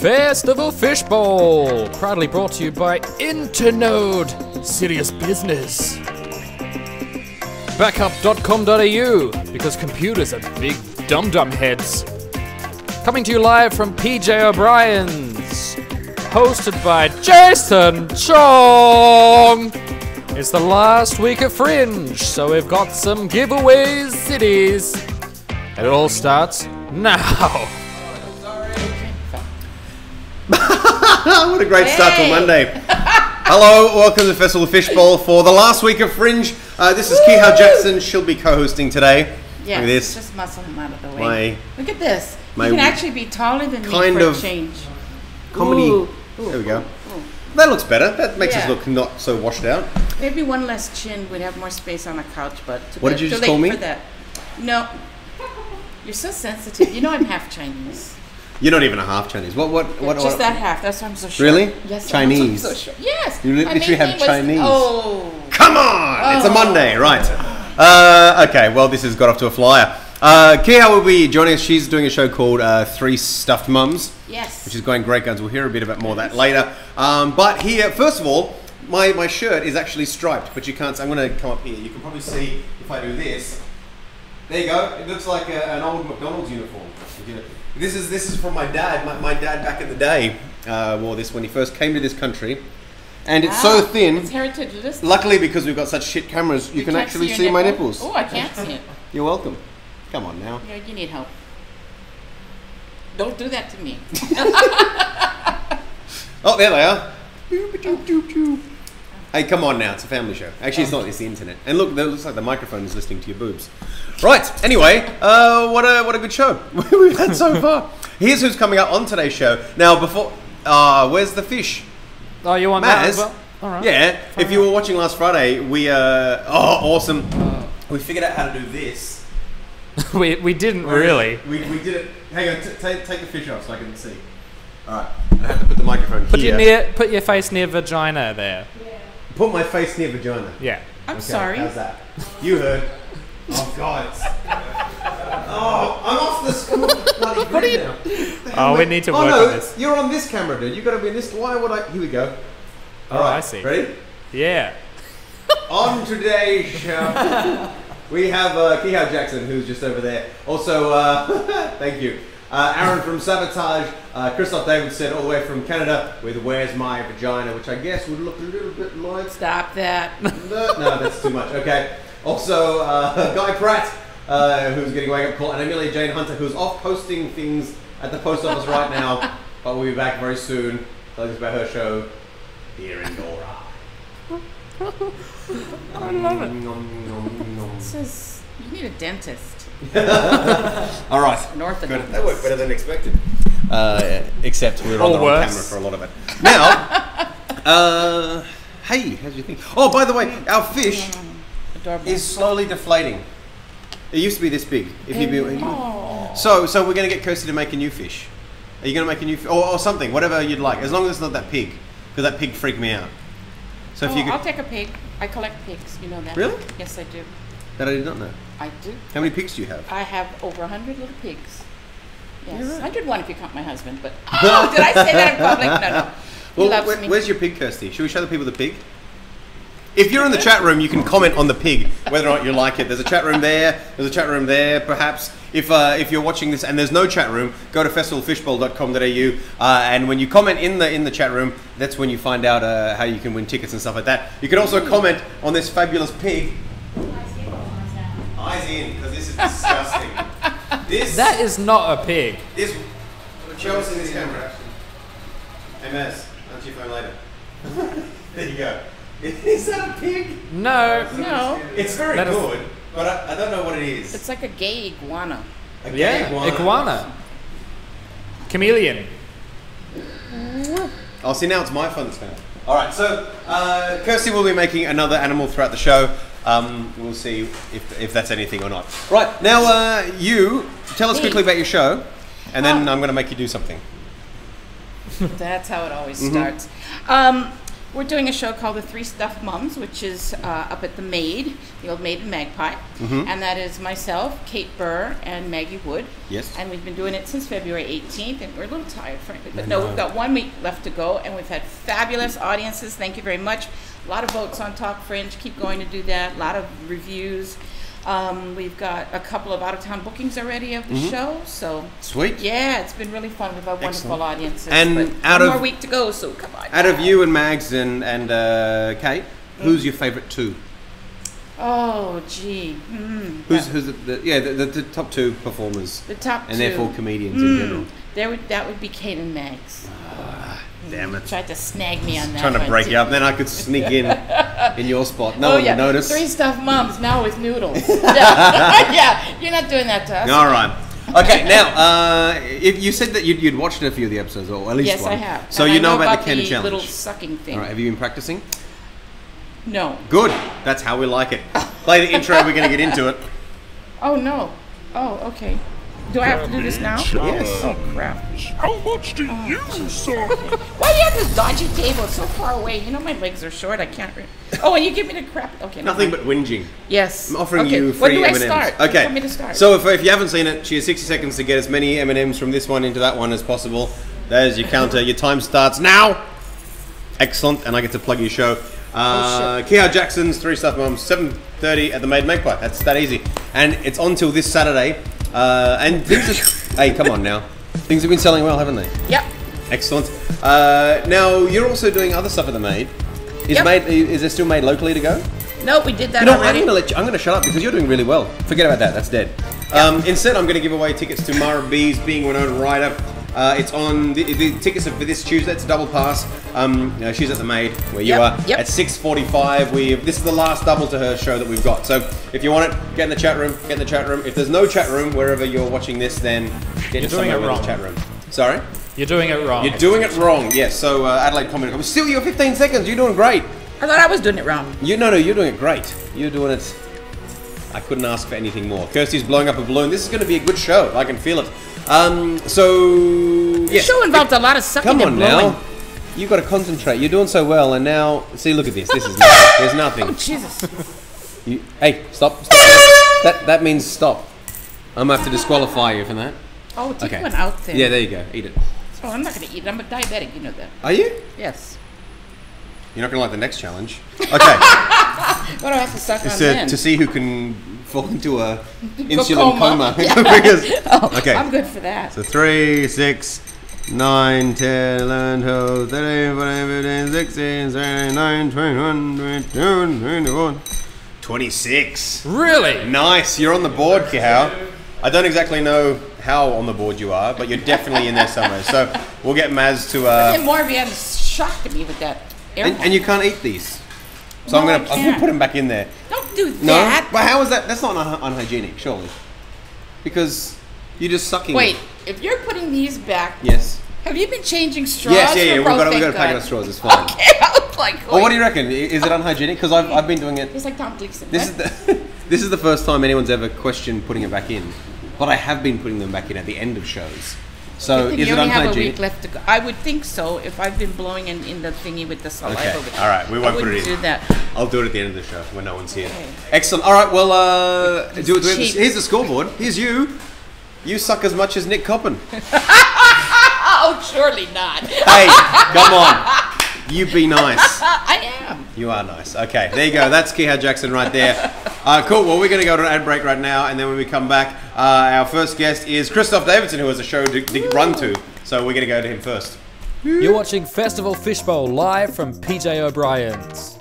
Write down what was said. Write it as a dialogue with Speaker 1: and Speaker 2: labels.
Speaker 1: Festival Fishbowl, proudly brought to you by Internode, serious business. Backup.com.au, because computers are big dum dum heads. Coming to you live from PJ O'Brien's, hosted by Jason Chong. It's the last week of Fringe, so we've got some giveaways cities. And it all starts now.
Speaker 2: what a great start to Monday. Hello, welcome to the Festival of Fishbowl for the last week of Fringe. Uh, this is Kehau Jackson. She'll be co-hosting today. At this.
Speaker 3: just muscle him out of the way.
Speaker 2: My-
Speaker 3: Look at this. you can actually be taller than
Speaker 2: kind
Speaker 3: me for
Speaker 2: of
Speaker 3: a change.
Speaker 2: Comedy.
Speaker 3: Ooh,
Speaker 2: There we go.
Speaker 3: ooh.
Speaker 2: That looks better. That makes us look not so washed out.
Speaker 3: Maybe one less chin. We'd have more space on the couch, but
Speaker 2: What
Speaker 3: bad-
Speaker 2: did you just call me?
Speaker 3: For that. No. You're so sensitive. You know I'm half Chinese.
Speaker 2: You're not even a half Chinese. What? What? What?
Speaker 3: Just
Speaker 2: what
Speaker 3: that half. That's why I'm so short.
Speaker 2: Really?
Speaker 3: Yes.
Speaker 2: Chinese?
Speaker 3: so short. Yes.
Speaker 2: You li-
Speaker 3: my
Speaker 2: literally have
Speaker 3: name was-
Speaker 2: Chinese.
Speaker 3: Oh.
Speaker 2: Come on! It's a
Speaker 3: Oh.
Speaker 2: Monday, right? Uh, okay, well, this has got off to a flyer. Uh, Kehau will be joining us. She's doing a show called uh, Three Stuffed Mums.
Speaker 3: Yes.
Speaker 2: which is going great guns. We'll hear a bit about more of that later. Um, but here, first of all, my, my shirt is actually striped, but you can't. see- I'm going to come up here. You can probably see if I do this. There you go. It looks like a, an old McDonald's uniform. This is this is from my dad. My, my dad back in the day uh, wore this when he first came to this country, and it's so thin.
Speaker 3: It's heritage. It is.
Speaker 2: Luckily, because we've got such shit cameras, you, can
Speaker 3: can't
Speaker 2: actually
Speaker 3: your
Speaker 2: see, my nipples.
Speaker 3: Oh, I can't see it.
Speaker 2: You're welcome. Come on now.
Speaker 3: You, you need help. Don't do that to me.
Speaker 2: Oh, there they are. Hey, come on now. It's a family show. Actually, it's not. It's the internet. And look, it looks like the microphone is listening to your boobs. Right. Anyway, uh, what a what a good show we've had so far. Here's who's coming up on today's show. Now, before, uh, where's the fish?
Speaker 1: Oh, you want that as well? All right.
Speaker 2: Yeah. If you were watching last Friday, we uh, oh, awesome. We figured out how to do this.
Speaker 1: we, we didn't really.
Speaker 2: We, we did it. Hang on. T- take take the fish off so I can see. All right. I have to put the microphone
Speaker 1: Put
Speaker 2: here.
Speaker 1: your near, put your face near vagina there.
Speaker 2: Put my face near vagina.
Speaker 1: Yeah.
Speaker 3: I'm
Speaker 2: Okay,
Speaker 3: sorry.
Speaker 2: How's that? You heard. Oh God. Oh, I'm off the school. Bloody what
Speaker 1: are you-
Speaker 2: now.
Speaker 1: Oh, we need to
Speaker 2: oh,
Speaker 1: work
Speaker 2: no,
Speaker 1: on this.
Speaker 2: You're on this camera, dude. You've got to be in this. Why would I? Here we go.
Speaker 1: Oh,
Speaker 2: All right,
Speaker 1: I see.
Speaker 2: Ready?
Speaker 1: Yeah.
Speaker 2: On today's show, we have uh, Kehau Jackson, who's just over there. Also, uh, thank you. Uh, Aaron from Sabotage, uh, Christoph Davidson, all the way from Canada, with Where's My Vagina, which I guess would look a little bit like
Speaker 3: Stop that.
Speaker 2: no, no, that's too much. Okay. Also, uh, Guy Pratt, uh, who's getting a wake up call, and Amelia Jane Hunter, who's off posting things at the post office right now, but we'll be back very soon telling us about her show, Dear Indora.
Speaker 1: I love it.
Speaker 3: This is, you need a dentist.
Speaker 2: All right.
Speaker 3: An orthodontist.
Speaker 2: Good. That worked better than expected. Uh, except we were on
Speaker 1: Or
Speaker 2: the wrong camera for a lot of it. Now, uh, hey, how's your thing? Oh, by the way, our fish
Speaker 3: Adorable.
Speaker 2: is slowly deflating. It used to be this big. If you be,
Speaker 3: Oh.
Speaker 2: So, so we're going to get Kirsty to make a new fish. Are you going to make a new, fi- or, or something, whatever you'd like, as long as it's not that pig, because that pig freaked me out. So if
Speaker 3: Oh,
Speaker 2: you could,
Speaker 3: I'll take a pig. I collect pigs. You know that.
Speaker 2: Really?
Speaker 3: Yes, I do.
Speaker 2: that I did not know.
Speaker 3: I do.
Speaker 2: How many pigs do you have?
Speaker 3: I have over 100 little pigs. Yes.
Speaker 2: Right.
Speaker 3: 101 if you count my husband, but. Oh, did I say that in public? No, no. He
Speaker 2: Well, where- where's your pig, Kirsty? Should we show the people the pig? If you're in the chat room, you can comment on the pig, whether or not you like it. There's a chat room there. There's a chat room there, perhaps. If uh, if you're watching this and there's no chat room, go to festivalfishbowl.com.au, uh, and when you comment in the in the chat room, that's when you find out uh, how you can win tickets and stuff like that. You can also comment on this fabulous pig. Eyes in, because this is disgusting. this
Speaker 1: That is not a pig.
Speaker 2: this. Show us in this camera. MS, answer your phone later. there you go. Is that a pig?
Speaker 1: No.
Speaker 3: No.
Speaker 2: It's very
Speaker 1: That is-
Speaker 2: good, but I, I don't know what it is.
Speaker 3: It's like a gay iguana.
Speaker 2: A
Speaker 1: Yeah.
Speaker 2: gay
Speaker 1: Iguana. Chameleon.
Speaker 2: Oh, see, now it's my fun now. All right, so uh, Kirsty will be making another animal throughout the show. Um, we'll see if, if that's anything or not. Right, now uh, you tell us
Speaker 3: Me.
Speaker 2: quickly about your show, and then
Speaker 3: Oh.
Speaker 2: I'm going to make you do something.
Speaker 3: That's how it always
Speaker 2: Mm-hmm.
Speaker 3: starts. Um, We're doing a show called The Three Stuffed Mums, which is uh, up at the Maid, the old Maid and Magpie. And that is myself, Kate Burr, and Maggie Wood.
Speaker 2: Yes.
Speaker 3: And we've been doing it since February 18th, and we're a little tired, frankly. But no, we've got one week left to go, and we've had fabulous audiences. Thank you very much. A lot of votes on Talk Fringe. Keep going to do that. A lot of reviews. Um, we've got a couple of out of town bookings already of the show. So,
Speaker 2: Sweet.
Speaker 3: yeah, it's been really fun. We've had wonderful
Speaker 2: Excellent.
Speaker 3: audiences.
Speaker 2: And out
Speaker 3: one
Speaker 2: of-
Speaker 3: more week to go, so come on.
Speaker 2: Out of you and Mags and and uh, Kate, who's your favourite two?
Speaker 3: Oh, gee. Mm.
Speaker 2: Who's who's the, the yeah the, the, the top two performers
Speaker 3: the top
Speaker 2: and
Speaker 3: two?
Speaker 2: therefore comedians in general?
Speaker 3: There would that would be Kate and Mags.
Speaker 2: Damn it!
Speaker 3: Tried to snag me on that.
Speaker 2: Trying to break
Speaker 3: too.
Speaker 2: you up, then I could sneak in in your spot. No
Speaker 3: oh
Speaker 2: one
Speaker 3: yeah,
Speaker 2: would notice.
Speaker 3: three stuffed mums now with noodles. yeah. yeah, you're not doing that to us.
Speaker 2: All right. Okay, now uh, if you said that you'd, you'd watched a few of the episodes, or at least
Speaker 3: Yes,
Speaker 2: one.
Speaker 3: I have.
Speaker 2: So
Speaker 3: And
Speaker 2: you
Speaker 3: I
Speaker 2: know, about, the
Speaker 3: the
Speaker 2: Ken challenge.
Speaker 3: little sucking thing.
Speaker 2: All right, have you been practicing?
Speaker 3: No.
Speaker 2: Good. That's how we like it. Play the intro. We're going to get into it.
Speaker 3: Oh no. Oh okay. Do I have to do this now?
Speaker 2: Yes.
Speaker 3: Oh crap.
Speaker 4: How much do you suck?
Speaker 3: Why do you have this dodgy table? So far away. You know my legs are short. I can't. Re- oh, and you give me the crap. Okay.
Speaker 2: Nothing
Speaker 3: mind.
Speaker 2: but whinging.
Speaker 3: Yes.
Speaker 2: I'm offering
Speaker 3: okay.
Speaker 2: you free
Speaker 3: When do I
Speaker 2: M&Ms.
Speaker 3: start? You
Speaker 2: Okay.
Speaker 3: tell me to start.
Speaker 2: So if, if you haven't seen it, she has 60 seconds to get as many M&Ms from this one into that one as possible. There's your counter. Your time starts now. Excellent, and I get to plug your show. Uh,
Speaker 3: Oh,
Speaker 2: Kehau Jackson's Three Stuff Moms, 7.30 at the Maid Magpie. That's that easy. And it's on till this Saturday. Uh, and things are, hey, come on now. Things have been selling well, haven't they?
Speaker 3: Yep.
Speaker 2: Excellent. Uh, now, you're also doing other stuff at the Maid. Is,
Speaker 3: Yep.
Speaker 2: Maid, is there still made locally to go?
Speaker 3: No, we did that
Speaker 2: You know, I'm going to let you. I'm going to shut up because you're doing really well. Forget about that. That's dead. Um, instead, I'm going to give away tickets to Mara B's Being Winona Ryder. Uh, it's on the, the tickets are for this Tuesday. It's a double pass. Um, you know, she's at the Maid where you
Speaker 3: Yep,
Speaker 2: are
Speaker 3: yep.
Speaker 2: at 6:45. We this is the last double to her show that we've got. So if you want it, get in the chat room. Get in the chat room. If there's no chat room wherever you're watching this, then get
Speaker 1: You're
Speaker 2: to
Speaker 1: doing it
Speaker 2: where there's
Speaker 1: wrong.
Speaker 2: chat room. Sorry,
Speaker 1: You're doing it wrong.
Speaker 2: you're doing it wrong. Yes. So uh, Adelaide comment. Still, you're 15 seconds. You're doing great.
Speaker 3: I thought I was doing it wrong.
Speaker 2: You no no, you're doing it great. You're doing it. I couldn't ask for anything more. Kirsty's blowing up a balloon. This is going to be a good show. I can feel it. Um, so
Speaker 3: The show involved a lot of sucking
Speaker 2: Come on
Speaker 3: and blowing.
Speaker 2: now. You've got to concentrate. You're doing so well, and now see. Look at this. This is nothing. there's nothing.
Speaker 3: Oh Jesus!
Speaker 2: You, hey, stop. stop. that that means stop. I'm gonna have to disqualify you from that.
Speaker 3: Oh, take
Speaker 2: Okay.
Speaker 3: one out there.
Speaker 2: Yeah, there you go. Eat it.
Speaker 3: Oh, I'm not gonna eat it. I'm a diabetic. You know that.
Speaker 2: Are you?
Speaker 3: Yes.
Speaker 2: You're not gonna like the next challenge. Okay.
Speaker 3: What do I have to suck
Speaker 2: It's
Speaker 3: on
Speaker 2: to,
Speaker 3: then?
Speaker 2: to see who can fall into a insulin
Speaker 3: coma.
Speaker 2: coma. because,
Speaker 3: oh,
Speaker 2: okay.
Speaker 3: I'm good for that.
Speaker 2: So 3, 6, 9, 10, 11, 12, 13, 14, 15, 16, 17, 19, 21, 22, 24, 26.
Speaker 1: Really?
Speaker 2: Nice, you're on the board, Kehau. I don't exactly know how on the board you are, but you're definitely in there somewhere. So we'll get Maz to. Uh,
Speaker 3: And Morbian shocked me with that. air
Speaker 2: and, and you can't eat these. So I'm
Speaker 3: No, I
Speaker 2: gonna I'm gonna put them back in there.
Speaker 3: Don't do
Speaker 2: No,
Speaker 3: that.
Speaker 2: but how is that? That's not un- unhygienic, surely. Because you're just sucking.
Speaker 3: Wait, if you're putting these back,
Speaker 2: Yes.
Speaker 3: have you been changing straws?
Speaker 2: Yes, yeah, yeah. We've got, we've got to
Speaker 3: Thank
Speaker 2: pack it of straws. It's fine.
Speaker 3: Okay, I was like,
Speaker 2: Well, what do you reckon? Is it unhygienic? Because I've, I've been doing it.
Speaker 3: It's like Tom Gleeson.
Speaker 2: This is the this is the first time anyone's ever questioned putting it back in, but I have been putting them back in at the end of shows. So is
Speaker 3: you
Speaker 2: it
Speaker 3: only have a
Speaker 2: unhygienic?
Speaker 3: week left to go. I would think so. If I've been blowing in, in the thingy with the saliva.
Speaker 2: Okay, all right, we won't
Speaker 3: I
Speaker 2: put it in.
Speaker 3: do that.
Speaker 2: I'll do it at the end of the show when no one's here.
Speaker 3: Okay.
Speaker 2: Excellent. All right. Well, uh, do, do here's the scoreboard. Here's you. You suck as much as Nick Coppin.
Speaker 3: Oh, surely not.
Speaker 2: Hey, come on. You be nice.
Speaker 3: I am.
Speaker 2: You are nice. Okay, there you go. That's Kehau Jackson right there. Uh, cool. Well, we're going to go to an ad break right now, and then when we come back, uh, our first guest is Christoph Davidson, who has a show to, to run to. So we're going to go to him first.
Speaker 1: You're watching Festival Fishbowl live from PJ O'Brien's.